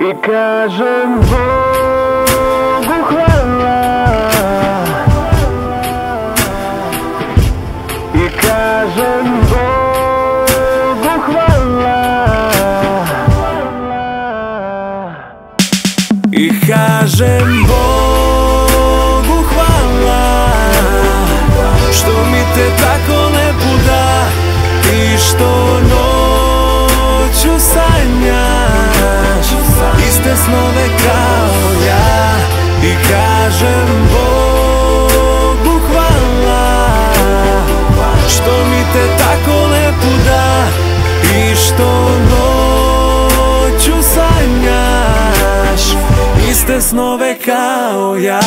I kažem Bogu hvala. I kažem Bogu hvala. I kažem što noću sanjaš Iste snove kao ja.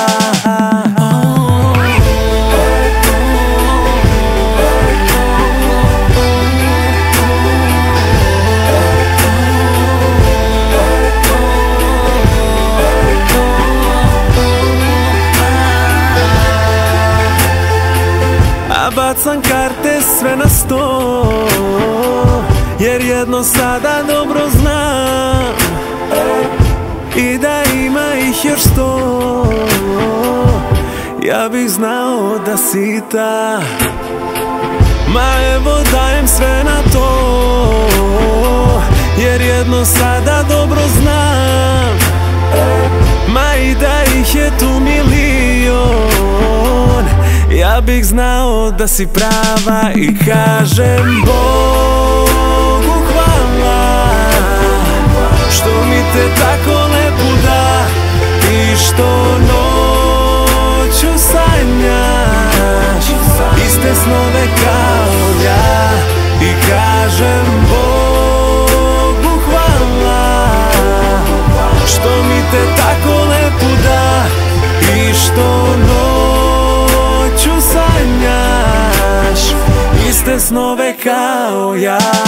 Bacam karte sve na sto Jer jedno sada dobro znam. I da ima ih još sto. Ja bih znao da si ta. Ma evo dajem sve na to Jer jedno sada dobro znam. Ma i da ih je tu milion. Ja bih znao da si prava I kažem Bogu te tako lepo da I što noću sanjaš. Iste snove kao ja I kažem Bogu hvala. Što mi te tako lepo da I što noću sanjaš. Iste snove kao ja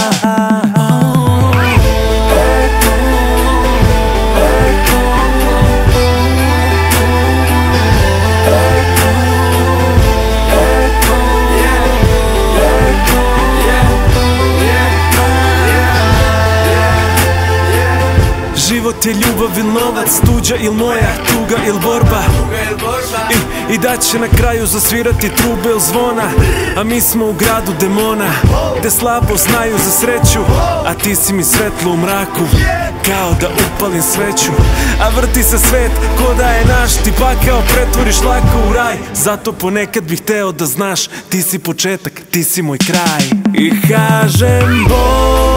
Život je ljubav il novac, tuđa il moja, tuga il borba. I, i da će na kraju zasvirati trube il zvona A mi smo u gradu demona Gde slabo znaju za sreću A ti si mi svetlo u mraku Kao da upalim sveću. A vrti se svet ko da je naš Ti pakao pretvoriš lako u raj. Zato ponekad bih hteo da znaš Ti si početak, ti si moj kraj. I kažem Bogu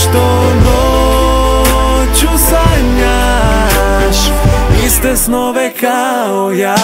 što noću sanjaš Iste snove kao ja